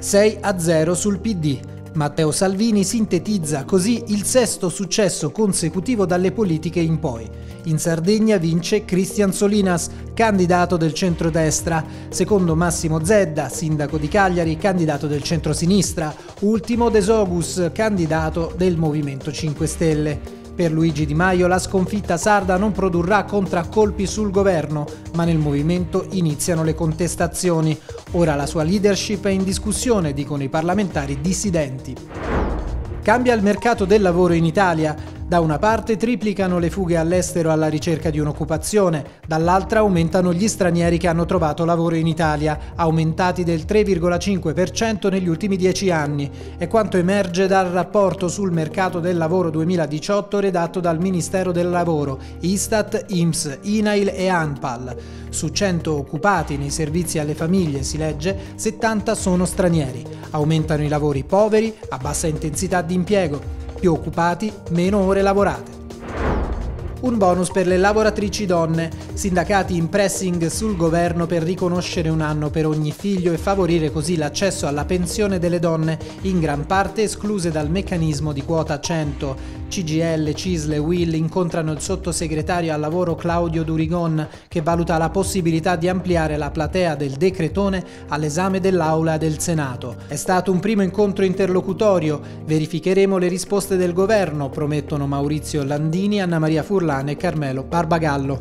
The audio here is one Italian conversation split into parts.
6 a 0 sul PD. Matteo Salvini sintetizza così il sesto successo consecutivo dalle politiche in poi. In Sardegna vince Cristian Solinas, candidato del centrodestra, secondo Massimo Zedda, sindaco di Cagliari, candidato del centrosinistra, ultimo De Sogus, candidato del Movimento 5 Stelle. Per Luigi Di Maio la sconfitta sarda non produrrà contraccolpi sul governo, ma nel movimento iniziano le contestazioni. Ora la sua leadership è in discussione, dicono i parlamentari dissidenti. Cambia il mercato del lavoro in Italia. Da una parte triplicano le fughe all'estero alla ricerca di un'occupazione, dall'altra aumentano gli stranieri che hanno trovato lavoro in Italia, aumentati del 3,5% negli ultimi dieci anni. È quanto emerge dal rapporto sul mercato del lavoro 2018 redatto dal Ministero del Lavoro, Istat, IMS, INAIL e ANPAL. Su 100 occupati nei servizi alle famiglie, si legge, 70 sono stranieri. Aumentano i lavori poveri, a bassa intensità di impiego, più occupati, meno ore lavorate. Un bonus per le lavoratrici donne, sindacati in pressing sul governo per riconoscere un anno per ogni figlio e favorire così l'accesso alla pensione delle donne, in gran parte escluse dal meccanismo di quota 100. CGL, Cisle Will incontrano il sottosegretario al lavoro Claudio Durigon che valuta la possibilità di ampliare la platea del decretone all'esame dell'Aula del Senato. È stato un primo incontro interlocutorio, verificheremo le risposte del governo, promettono Maurizio Landini, Anna Maria Furlane e Carmelo Barbagallo.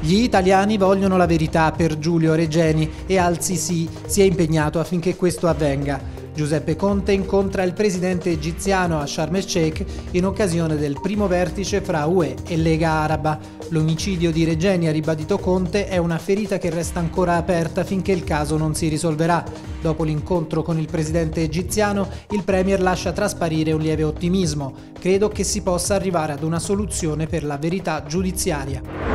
Gli italiani vogliono la verità per Giulio Regeni e Al-Sisi si è impegnato affinché questo avvenga. Giuseppe Conte incontra il presidente egiziano a Sharm el-Sheikh in occasione del primo vertice fra UE e Lega Araba. L'omicidio di Regeni, ha ribadito Conte, è una ferita che resta ancora aperta finché il caso non si risolverà. Dopo l'incontro con il presidente egiziano, il premier lascia trasparire un lieve ottimismo. Credo che si possa arrivare ad una soluzione per la verità giudiziaria.